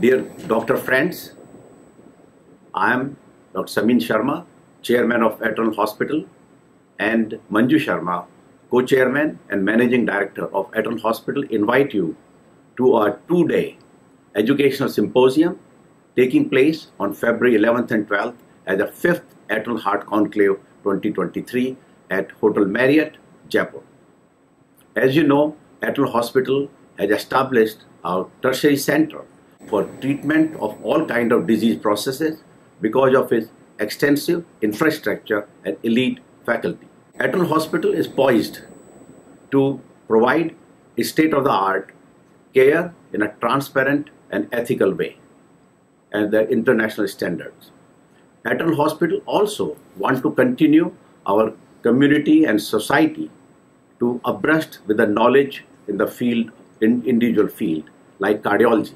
Dear doctor friends, I am Dr. Samin Sharma, Chairman of Eternal Hospital, and Manju Sharma, Co-Chairman and Managing Director of Eternal Hospital, invite you to our two-day educational symposium taking place on February 11th and 12th as the fifth Eternal Heart Conclave 2023 at Hotel Marriott, Jaipur. As you know, Eternal Hospital has established our tertiary center for treatment of all kind of disease processes because of its extensive infrastructure and elite faculty. Eternal Hospital is poised to provide state-of-the-art care in a transparent and ethical way and the international standards. Eternal Hospital also want to continue our community and society to abreast with the knowledge in the field, in individual field, like cardiology.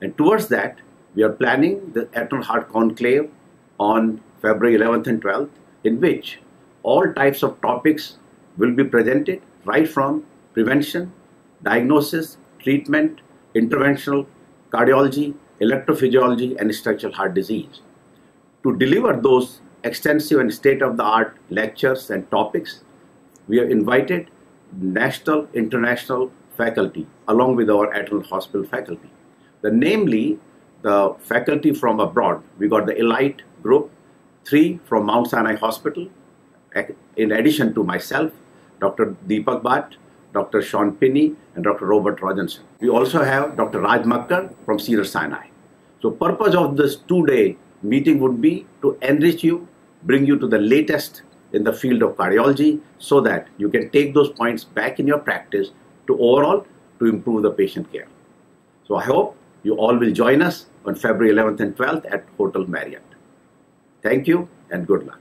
And towards that, we are planning the Eternal Heart Conclave on February 11th and 12th, in which all types of topics will be presented, right from prevention, diagnosis, treatment, interventional cardiology, electrophysiology, and structural heart disease. To deliver those extensive and state-of-the-art lectures and topics, we have invited national, international faculty along with our Eternal Hospital faculty. The namely, the faculty from abroad, we got the elite group, three from Mount Sinai Hospital, in addition to myself, Dr. Deepak Bhatt, Dr. Sean Pinney, and Dr. Robert Rosenson. We also have Dr. Raj Makkar from Cedar Sinai. So purpose of this two-day meeting would be to enrich you, bring you to the latest in the field of cardiology so that you can take those points back in your practice to overall to improve the patient care. So I hope you all will join us on February 11th and 12th at Hotel Marriott. Thank you and good luck.